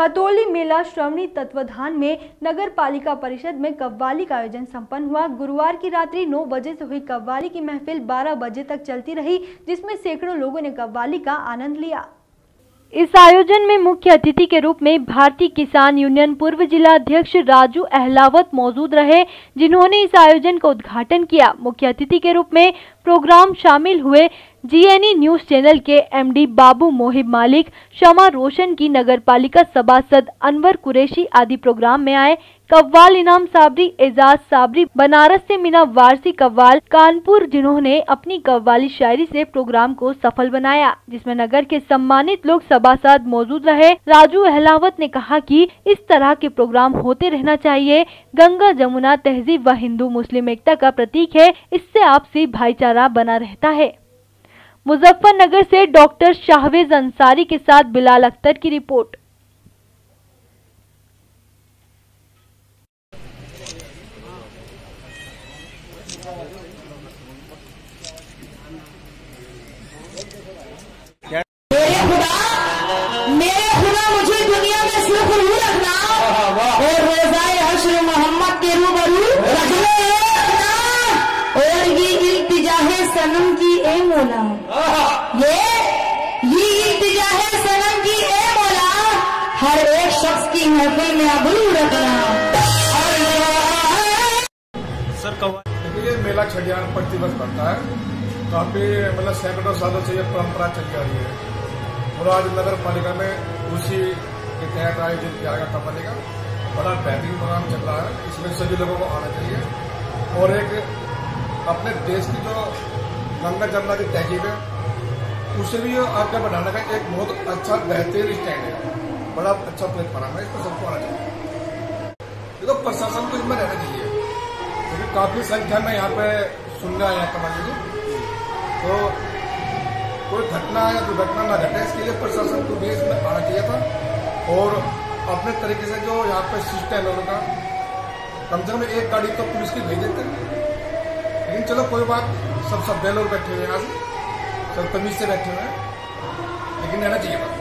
खतौली मेला श्रवणी तत्वधान में नगर पालिका परिषद में कव्वाली का आयोजन संपन्न हुआ। गुरुवार की रात्रि 9 बजे से हुई कव्वाली की महफिल 12 बजे तक चलती रही, जिसमें सैकड़ों लोगों ने कव्वाली का आनंद लिया। इस आयोजन में मुख्य अतिथि के रूप में भारतीय किसान यूनियन पूर्व जिला अध्यक्ष राजू अहलावत मौजूद रहे, जिन्होंने इस आयोजन का उद्घाटन किया। मुख्य अतिथि के रूप में प्रोग्राम शामिल हुए। जीएनई न्यूज़ चैनल के एमडी बाबू मोहिब मालिक, शमा रोशन की नगरपालिका सभासद अनवर कुरैशी आदि प्रोग्राम में आए। कव्वाल इनाम साबरी, एजाज साबरी, बनारस से मीना वारसी कव्वाल, कानपुर जिन्होंने अपनी कव्वाली शायरी से प्रोग्राम को सफल बनाया, जिसमें नगर के सम्मानित लोग सभासद मौजूद रहे। राजू अहलावत ने कहा कि इस तरह के प्रोग्राम होते रहना चाहिए। गंगा जमुना तहजीब व हिंदू मुस्लिम एकता का प्रतीक है। इससे आपसी भाईचारा बना रहता है। मुजफ्फरनगर से डॉक्टर शाहवेज अंसारी के साथ बिलाल अख्तर की रिपोर्ट। हर एक शख्स की महफिल में अबरू रखना सर ये मेला छठियार प्रतिवर्ष बनता है। काफ़ी मतलब सैकड़ों सालों से ये परंपरा चली आ रही है। और आज नगर पालिका में उसी के तहत आयोजित किया गया कव्वाली का बड़ा बेहतरीन प्रोग्राम चल रहा है। इसमें सभी लोगों को आना चाहिए। और एक अपने देश की जो गंगा जमुना की तहजीब है उसे भी आगे बढ़ाने का एक बहुत अच्छा बेहतरीन स्टैंड है। बड़ा अच्छा प्लेटफॉर्म है, इसको सबको आना चाहिए। तो प्रशासन को इसमें रहना चाहिए क्योंकि काफ़ी संख्या में यहाँ पे सुनने हैं कमाली जी तो कोई घटना या दुर्घटना ना घटे, इसके लिए प्रशासन को भी इसमें आना चाहिए था। और अपने तरीके से जो यहाँ पे सिस्टम है उनका, कम से कम एक गाड़ी तो पुलिस की भेज देते। लेकिन चलो, कोई बात सब सभ्य लोग बैठे हुए हैं आज सब तमीज से बैठे हुए हैं। लेकिन रहना चाहिए था